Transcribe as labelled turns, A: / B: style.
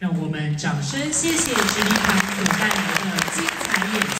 A: 让我们掌声谢谢直礼堂所带来的精彩演出。